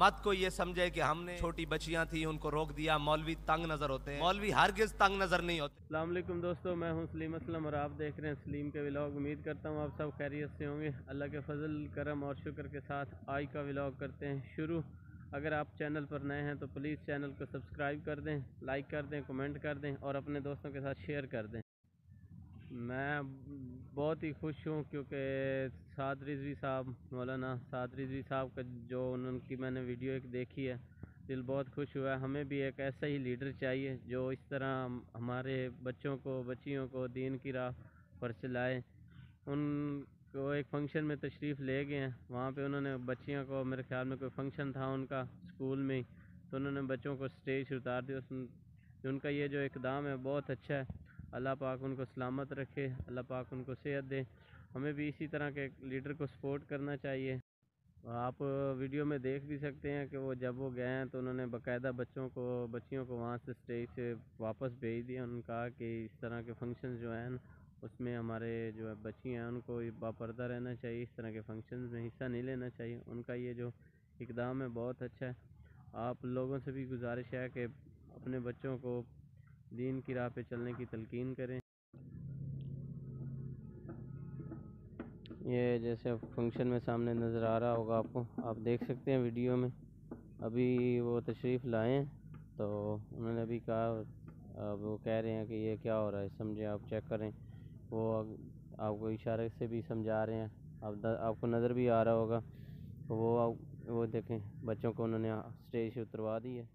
मत को ये समझे कि हमने छोटी बच्चियाँ थी, उनको रोक दिया। मौलवी तंग नज़र होते हैं। मौलवी हरगिज तंग नज़र नहीं होते। अल्लाम दोस्तों, मैं हूँ सलीम असलम और आप देख रहे हैं सलीम के व्लॉग। उम्मीद करता हूँ आप सब खैरियत से होंगे। अल्लाह के फजल, करम और शुक्र के साथ आज का व्लॉग करते हैं शुरू। अगर आप चैनल पर नए हैं तो प्लीज़ चैनल को सब्सक्राइब कर दें, लाइक कर दें, कमेंट कर दें और अपने दोस्तों के साथ शेयर कर दें। मैं बहुत ही खुश हूँ क्योंकि साद रिजवी साहब, मौलाना साद रिजवी साहब का जो उनकी मैंने वीडियो एक देखी है, दिल बहुत खुश हुआ है। हमें भी एक ऐसा ही लीडर चाहिए जो इस तरह हमारे बच्चों को, बच्चियों को दीन की राह पर चलाए। उनको एक फ़ंक्शन में तशरीफ़ ले गए हैं। वहाँ पे उन्होंने बच्चियों को, मेरे ख्याल में कोई फ़ंक्शन था उनका स्कूल में तो उन्होंने बच्चों को स्टेज उतार दिया। उनका ये जो इकदाम है, बहुत अच्छा है। अल्लाह पाक उनको सलामत रखे, अल्लाह पाक उनको सेहत दे। हमें भी इसी तरह के लीडर को सपोर्ट करना चाहिए। आप वीडियो में देख भी सकते हैं कि वो जब वो गए हैं तो उन्होंने बाकायदा बच्चों को, बच्चियों को वहाँ से स्टेज से वापस भेज दिया। उन्होंने कहा कि इस तरह के फ़ंक्शन जो हैं, उसमें हमारे जो है बच्ची हैं, उनको बापर्दा रहना चाहिए। इस तरह के फ़ंक्शन में हिस्सा नहीं लेना चाहिए। उनका ये जो इकदाम है बहुत अच्छा है। आप लोगों से भी गुजारिश है कि अपने बच्चों को दीन की राह पे चलने की तलकीन करें। ये जैसे फ़ंक्शन में सामने नज़र आ रहा होगा आपको। आप देख सकते हैं वीडियो में। अभी वो तशरीफ़ लाए हैं तो उन्होंने अभी कहा, अब वो कह रहे हैं कि ये क्या हो रहा है, समझे, आप चेक करें। वो आपको इशारे से भी समझा रहे हैं। आप आपको नज़र भी आ रहा होगा। वो वो देखें, बच्चों को उन्होंने स्टेज से उतरवा दी है।